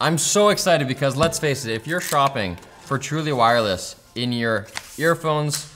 I'm so excited because let's face it, if you're shopping for truly wireless in your earphones,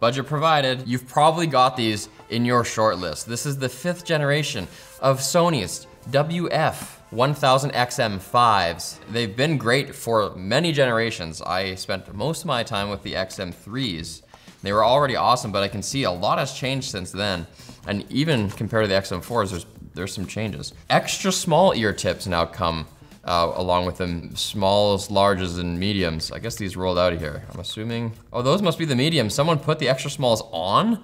budget provided, you've probably got these in your short list. This is the fifth generation of Sony's WF 1000XM5s. They've been great for many generations. I spent most of my time with the XM3s. They were already awesome, but I can see a lot has changed since then. And even compared to the XM4s, there's, there's some changes. Extra small ear tips now come uh, along with them smalls, larges, and mediums. I guess these rolled out of here. I'm assuming, oh, those must be the mediums. Someone put the extra smalls on?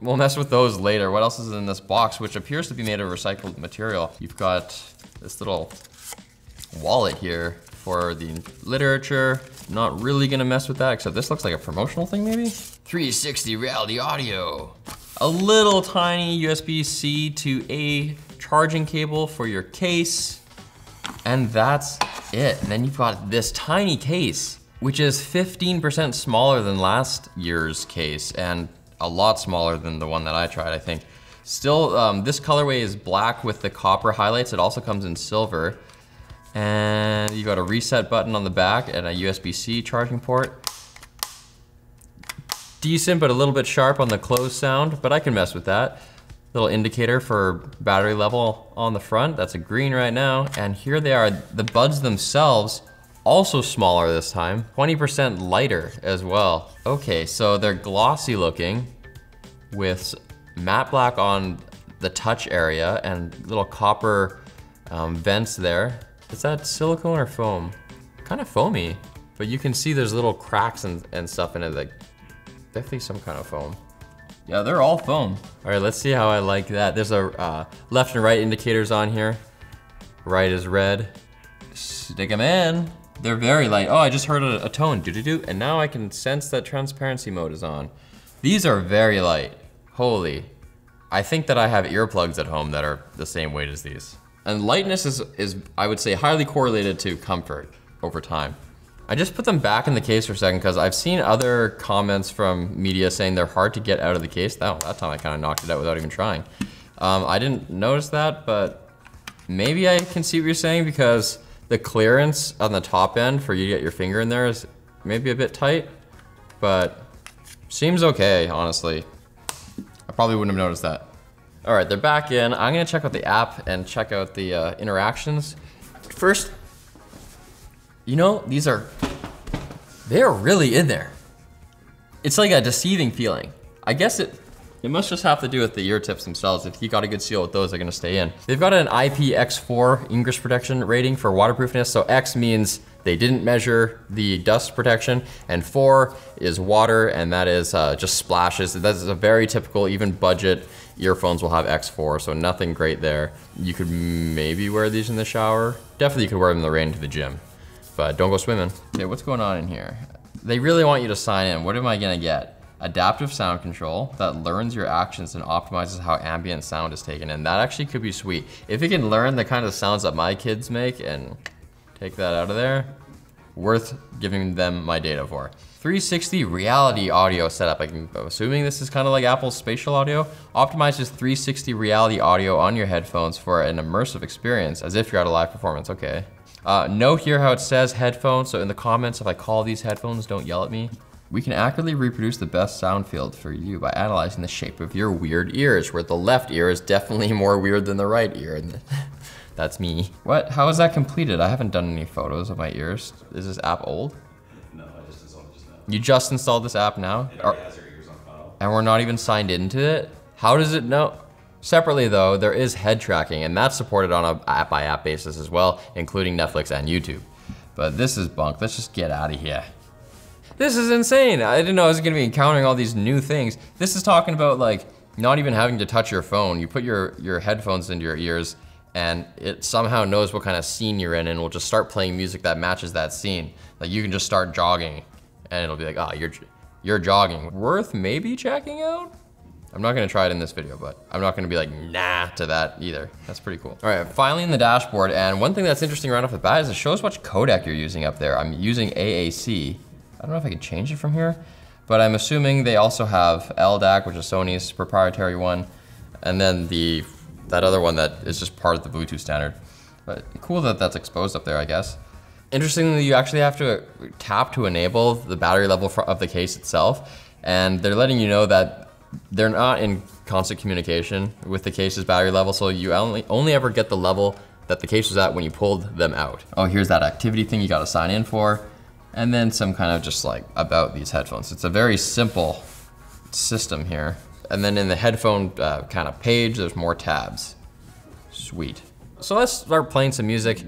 We'll mess with those later. What else is in this box, which appears to be made of recycled material? You've got this little wallet here for the literature. Not really gonna mess with that, except this looks like a promotional thing maybe? 360 Reality Audio. A little tiny USB-C to A charging cable for your case. And that's it. And then you've got this tiny case, which is 15% smaller than last year's case and a lot smaller than the one that I tried, I think. Still, um, this colorway is black with the copper highlights. It also comes in silver. And you've got a reset button on the back and a USB-C charging port. Decent, but a little bit sharp on the close sound, but I can mess with that. Little indicator for battery level on the front. That's a green right now. And here they are, the buds themselves, also smaller this time. 20% lighter as well. Okay, so they're glossy looking with matte black on the touch area and little copper um, vents there. Is that silicone or foam? Kind of foamy, but you can see there's little cracks and, and stuff in it that definitely some kind of foam. Yeah, they're all foam. All right, let's see how I like that. There's a uh, left and right indicators on here. Right is red. Stick them in. They're very light. Oh, I just heard a, a tone, do do do, and now I can sense that transparency mode is on. These are very light. Holy. I think that I have earplugs at home that are the same weight as these. And lightness is, is, I would say, highly correlated to comfort over time. I just put them back in the case for a second because I've seen other comments from media saying they're hard to get out of the case. That, that time I kind of knocked it out without even trying. Um, I didn't notice that, but maybe I can see what you're saying because the clearance on the top end for you to get your finger in there is maybe a bit tight, but seems okay, honestly. I probably wouldn't have noticed that. All right, they're back in. I'm gonna check out the app and check out the uh, interactions. First, you know, these are, they're really in there. It's like a deceiving feeling. I guess it, it must just have to do with the ear tips themselves. If you got a good seal with those, they're gonna stay in. They've got an IPX4 ingress protection rating for waterproofness. So X means they didn't measure the dust protection, and four is water, and that is uh, just splashes. That is a very typical, even budget earphones will have X4, so nothing great there. You could maybe wear these in the shower. Definitely you could wear them in the rain to the gym, but don't go swimming. Okay, what's going on in here? They really want you to sign in. What am I gonna get? adaptive sound control that learns your actions and optimizes how ambient sound is taken. in. that actually could be sweet. If it can learn the kind of sounds that my kids make and take that out of there, worth giving them my data for. 360 reality audio setup. I'm assuming this is kind of like Apple's spatial audio. Optimizes 360 reality audio on your headphones for an immersive experience as if you're at a live performance. Okay. Uh, note here how it says headphones. So in the comments, if I call these headphones, don't yell at me. We can accurately reproduce the best sound field for you by analyzing the shape of your weird ears, where the left ear is definitely more weird than the right ear. That's me. What? How is that completed? I haven't done any photos of my ears. Is this app old? No, I just installed it just now. You just installed this app now? It already has your ears on file. and we're not even signed into it? How does it know? Separately though, there is head tracking and that's supported on a app by app basis as well, including Netflix and YouTube. But this is bunk, let's just get out of here. This is insane. I didn't know I was gonna be encountering all these new things. This is talking about like not even having to touch your phone. You put your, your headphones into your ears and it somehow knows what kind of scene you're in and will just start playing music that matches that scene. Like you can just start jogging and it'll be like, oh, you're, you're jogging. Worth maybe checking out? I'm not gonna try it in this video, but I'm not gonna be like, nah to that either. That's pretty cool. All right, finally in the dashboard, and one thing that's interesting right off the bat is it shows what codec you're using up there. I'm using AAC. I don't know if I can change it from here, but I'm assuming they also have LDAC, which is Sony's proprietary one, and then the that other one that is just part of the Bluetooth standard. But cool that that's exposed up there, I guess. Interestingly, you actually have to tap to enable the battery level of the case itself. And they're letting you know that they're not in constant communication with the case's battery level, so you only, only ever get the level that the case was at when you pulled them out. Oh, here's that activity thing you gotta sign in for. And then some kind of just like about these headphones. It's a very simple system here. And then in the headphone uh, kind of page, there's more tabs. Sweet. So let's start playing some music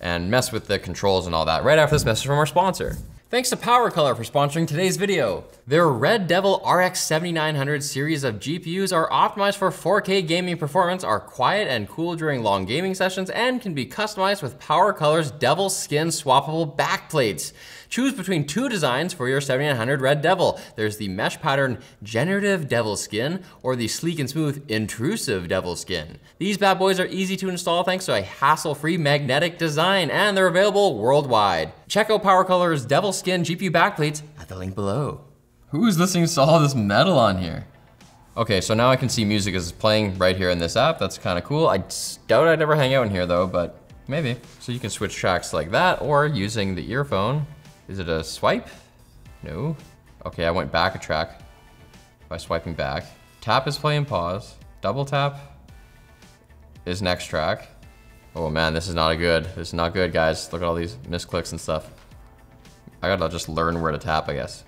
and mess with the controls and all that right after this message from our sponsor. Thanks to PowerColor for sponsoring today's video. Their Red Devil RX 7900 series of GPUs are optimized for 4K gaming performance, are quiet and cool during long gaming sessions, and can be customized with PowerColor's Devil Skin swappable backplates. Choose between two designs for your 7900 Red Devil. There's the mesh pattern Generative Devil Skin or the sleek and smooth Intrusive Devil Skin. These bad boys are easy to install thanks to a hassle-free magnetic design and they're available worldwide. Check out PowerColor's Devil Skin GPU backplates at the link below. Who's listening to all this metal on here? Okay, so now I can see music is playing right here in this app. That's kind of cool. I doubt I'd ever hang out in here though, but maybe. So you can switch tracks like that or using the earphone is it a swipe? No. Okay, I went back a track by swiping back. Tap is play and pause. Double tap is next track. Oh man, this is not a good. This is not good, guys. Look at all these misclicks and stuff. I gotta just learn where to tap, I guess.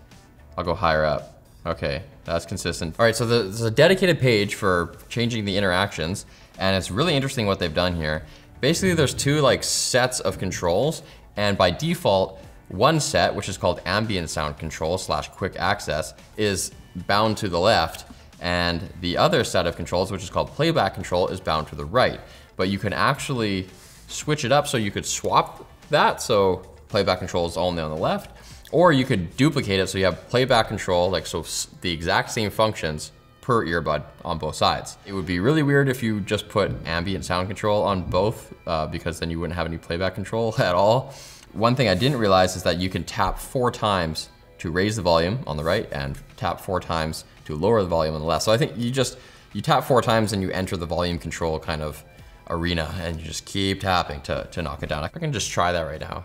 I'll go higher up. Okay, that's consistent. All right, so there's a dedicated page for changing the interactions, and it's really interesting what they've done here. Basically, there's two like sets of controls, and by default, one set, which is called ambient sound control slash quick access, is bound to the left, and the other set of controls, which is called playback control, is bound to the right. But you can actually switch it up so you could swap that, so playback control is only on the left, or you could duplicate it so you have playback control, like so the exact same functions per earbud on both sides. It would be really weird if you just put ambient sound control on both uh, because then you wouldn't have any playback control at all. One thing I didn't realize is that you can tap four times to raise the volume on the right and tap four times to lower the volume on the left. So I think you just, you tap four times and you enter the volume control kind of arena and you just keep tapping to, to knock it down. I can just try that right now.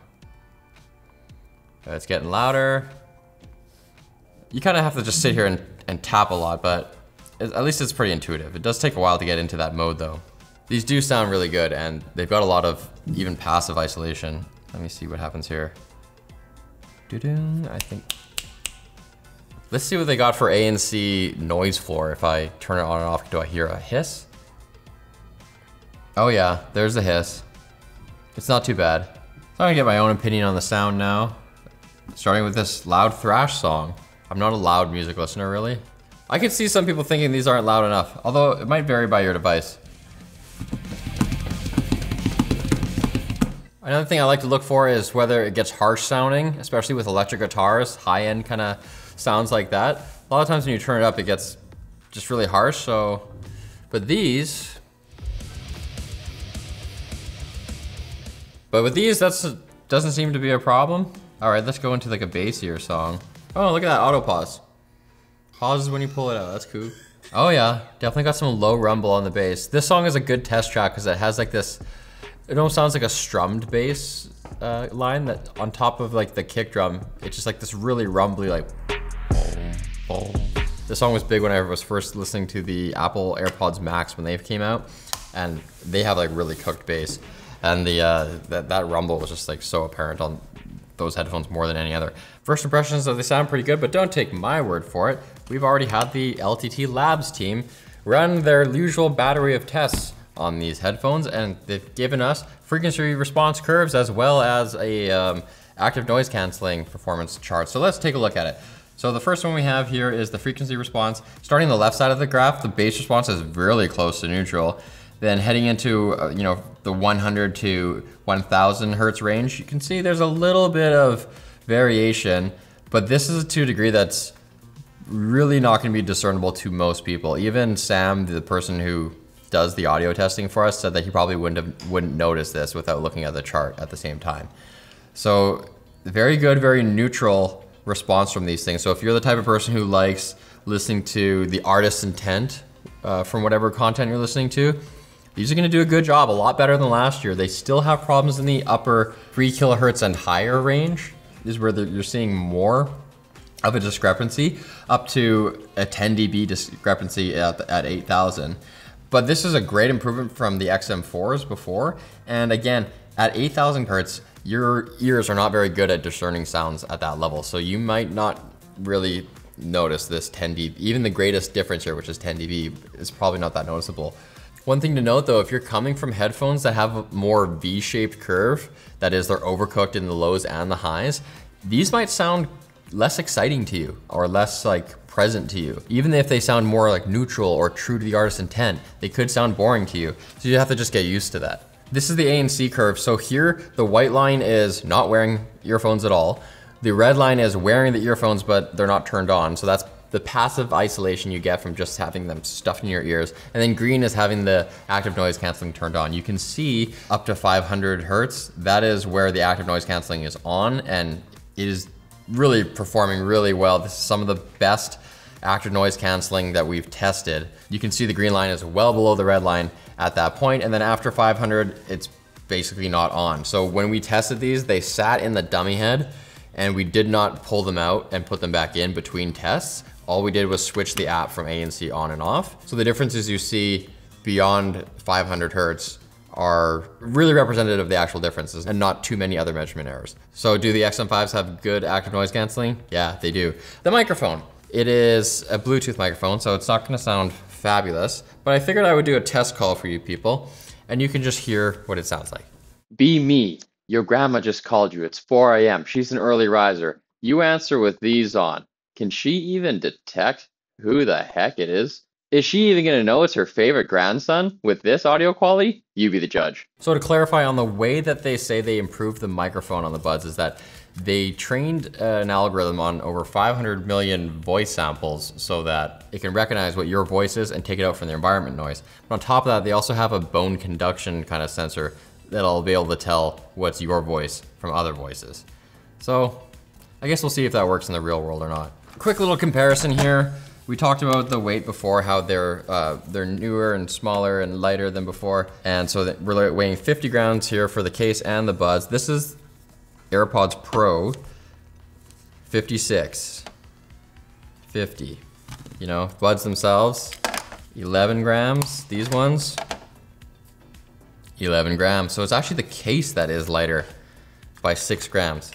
It's getting louder. You kind of have to just sit here and, and tap a lot, but at least it's pretty intuitive. It does take a while to get into that mode though. These do sound really good and they've got a lot of even passive isolation. Let me see what happens here. I think. Let's see what they got for ANC noise floor. If I turn it on and off, do I hear a hiss? Oh yeah, there's the hiss. It's not too bad. So I'm gonna get my own opinion on the sound now. Starting with this loud thrash song. I'm not a loud music listener really. I can see some people thinking these aren't loud enough, although it might vary by your device. Another thing I like to look for is whether it gets harsh sounding, especially with electric guitars, high-end kind of sounds like that. A lot of times when you turn it up, it gets just really harsh, so, but these, but with these, that's doesn't seem to be a problem. All right, let's go into like a bassier song. Oh, look at that auto pause. Pauses when you pull it out, that's cool. Oh yeah, definitely got some low rumble on the bass. This song is a good test track because it has like this it almost sounds like a strummed bass uh, line that on top of like the kick drum, it's just like this really rumbly like. This song was big when I was first listening to the Apple AirPods Max when they came out, and they have like really cooked bass, and the uh, that that rumble was just like so apparent on those headphones more than any other. First impressions of they sound pretty good, but don't take my word for it. We've already had the LTT Labs team run their usual battery of tests on these headphones and they've given us frequency response curves as well as a um, active noise canceling performance chart. So let's take a look at it. So the first one we have here is the frequency response. Starting the left side of the graph, the bass response is really close to neutral. Then heading into uh, you know the 100 to 1000 hertz range, you can see there's a little bit of variation, but this is a degree that's really not going to be discernible to most people. Even Sam, the person who does the audio testing for us said that he probably wouldn't have, wouldn't notice this without looking at the chart at the same time. So very good, very neutral response from these things. So if you're the type of person who likes listening to the artist's intent uh, from whatever content you're listening to, These are gonna do a good job, a lot better than last year. They still have problems in the upper three kilohertz and higher range. This is where you're seeing more of a discrepancy, up to a 10 dB discrepancy at, at 8,000. But this is a great improvement from the XM4s before. And again, at 8,000 hertz, your ears are not very good at discerning sounds at that level. So you might not really notice this 10 dB. Even the greatest difference here, which is 10 dB, is probably not that noticeable. One thing to note though, if you're coming from headphones that have a more V-shaped curve, that is they're overcooked in the lows and the highs, these might sound less exciting to you or less like present to you. Even if they sound more like neutral or true to the artist's intent, they could sound boring to you. So you have to just get used to that. This is the ANC curve. So here, the white line is not wearing earphones at all. The red line is wearing the earphones, but they're not turned on. So that's the passive isolation you get from just having them stuffed in your ears. And then green is having the active noise canceling turned on. You can see up to 500 hertz. That is where the active noise canceling is on and it is really performing really well. This is some of the best active noise canceling that we've tested. You can see the green line is well below the red line at that point, and then after 500, it's basically not on. So when we tested these, they sat in the dummy head and we did not pull them out and put them back in between tests. All we did was switch the app from ANC on and off. So the differences you see beyond 500 Hertz are really representative of the actual differences and not too many other measurement errors. So do the XM5s have good active noise canceling? Yeah, they do. The microphone. It is a Bluetooth microphone, so it's not gonna sound fabulous, but I figured I would do a test call for you people, and you can just hear what it sounds like. Be me. Your grandma just called you. It's 4 a.m. She's an early riser. You answer with these on. Can she even detect who the heck it is? Is she even going to know it's her favorite grandson with this audio quality? You be the judge. So to clarify on the way that they say they improved the microphone on the buds is that they trained an algorithm on over 500 million voice samples so that it can recognize what your voice is and take it out from the environment noise. But on top of that, they also have a bone conduction kind of sensor that'll be able to tell what's your voice from other voices. So I guess we'll see if that works in the real world or not. Quick little comparison here. We talked about the weight before, how they're uh, they're newer and smaller and lighter than before. And so we're weighing 50 grams here for the case and the buds. This is AirPods Pro 56, 50. You know, buds themselves, 11 grams. These ones, 11 grams. So it's actually the case that is lighter by six grams.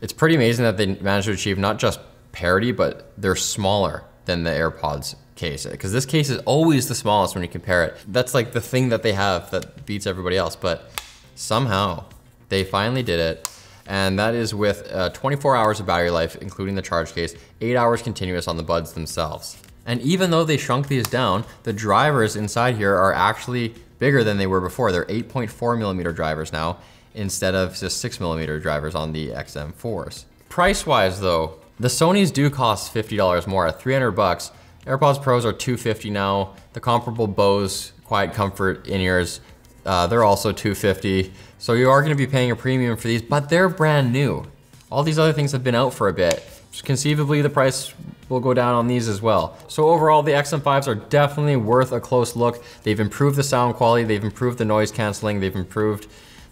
It's pretty amazing that they managed to achieve not just parity, but they're smaller than the AirPods case. Because this case is always the smallest when you compare it. That's like the thing that they have that beats everybody else. But somehow they finally did it and that is with uh, 24 hours of battery life, including the charge case, eight hours continuous on the buds themselves. And even though they shrunk these down, the drivers inside here are actually bigger than they were before. They're 8.4 millimeter drivers now, instead of just six millimeter drivers on the XM4s. Price-wise though, the Sonys do cost $50 more at 300 bucks. AirPods Pros are 250 now. The comparable Bose QuietComfort in-ears uh, they're also 250. So you are gonna be paying a premium for these, but they're brand new. All these other things have been out for a bit. Conceivably the price will go down on these as well. So overall, the XM5s are definitely worth a close look. They've improved the sound quality, they've improved the noise canceling, they've improved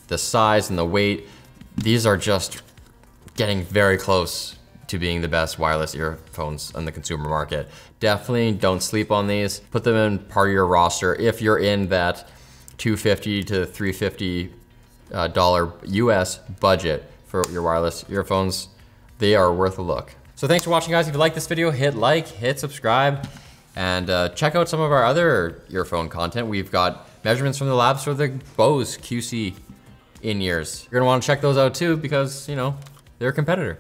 the size and the weight. These are just getting very close to being the best wireless earphones on the consumer market. Definitely don't sleep on these. Put them in part of your roster if you're in that 250 to 350 dollar US budget for your wireless earphones. They are worth a look. So thanks for watching guys. If you like this video, hit like, hit subscribe, and uh, check out some of our other earphone content. We've got measurements from the labs for the Bose QC in-ears. You're gonna wanna check those out too because, you know, they're a competitor.